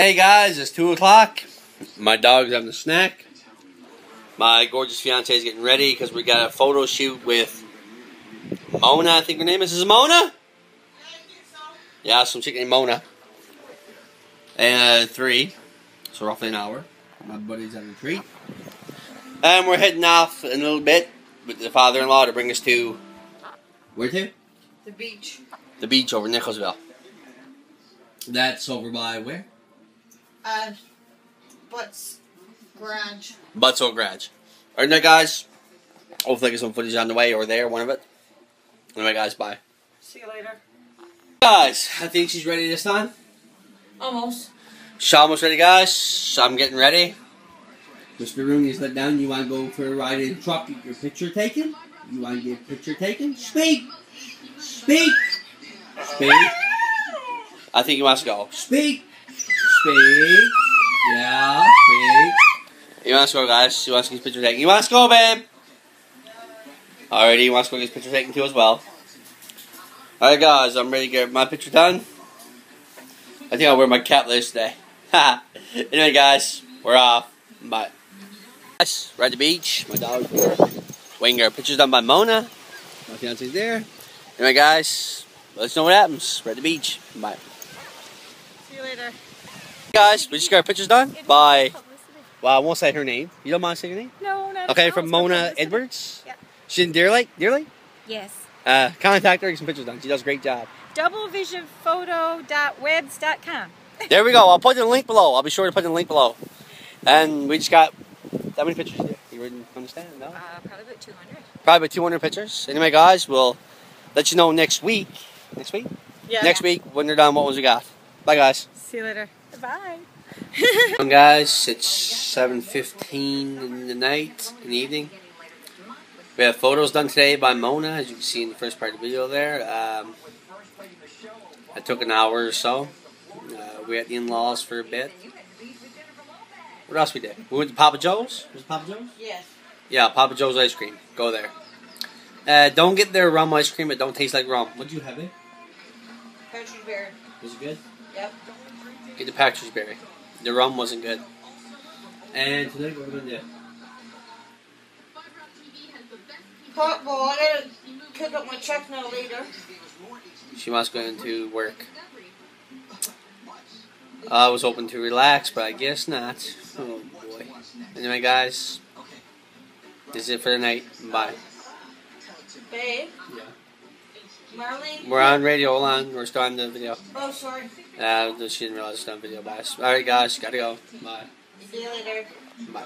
Hey guys, it's 2 o'clock. My dog's having a snack. My gorgeous fiance is getting ready because we got a photo shoot with Mona, I think her name is. Is Mona? Yeah, some chick named Mona. And uh, 3, so roughly an hour. My buddy's having a treat. And we're heading off in a little bit with the father-in-law to bring us to... Where to? The beach. The beach over in Nicholsville. That's over by where? Uh, Butts Garage. Buttsville Garage. Alright now guys, hopefully get some footage on the way or there, one of it. Anyway guys, bye. See you later. Guys, I think she's ready this time. Almost. She's almost ready guys, so I'm getting ready. Mr. Rooney's let down, you want to go for a ride in the truck, get your picture taken? You want to get a picture taken? Speak! Speak! Speak! I think he wants to go. Speak! Speak! Yeah, speak! You wants to go, guys. You want to get his picture taken. He wants to go, babe! Alrighty, you want to go get his picture taken too as well. Alright, guys, I'm ready to get my picture done. I think I'll wear my cat lace today. anyway, guys, we're off. Bye. Guys, we're at the beach. My dog's. Waiting our pictures done by Mona. My fiance's there. Anyway, guys, let us know what happens. We're at the beach. Bye. See you later. Guys, we just got our pictures done by, well, I won't say her name. You don't mind saying her name? No, not Okay, from Mona. Edwards. Yeah. She's in Deer Lake. Deer Lake? Yes. Uh, contact her, get some pictures done. She does a great job. Doublevisionphoto.webs.com. There we go. I'll put the link below. I'll be sure to put the link below. And we just got that many pictures. You wouldn't understand, no? Uh, probably about 200. Probably about 200 pictures. Anyway, guys, we'll let you know next week. Next week? Yeah. Next week when they're done, what was we got. Bye, guys. See you later. Bye. Well, guys, it's 7.15 in the night, in the evening. We have photos done today by Mona, as you can see in the first part of the video there. Um, it took an hour or so. Uh, we had the in-laws for a bit. What else we did? We went to Papa Joe's. Was it Papa Joe's? Yes. Yeah, Papa Joe's ice cream. Go there. Uh, don't get their rum ice cream. It don't taste like rum. What do you have, eh? Country bear. Was it good? Yep. Get the partridgeberry. The rum wasn't good. And today what we're gonna do? Hot water. Cook up my truck now later. She must go into work. I was hoping to relax, but I guess not. Oh boy. Anyway, guys, this is it for the night. Bye. Babe. Yeah. Marlene. We're on radio. Hold on. We're starting the video. Oh, sorry. Uh, she didn't realize it's on video. Bye. Alright, guys, gotta go. Bye. See you later. Bye.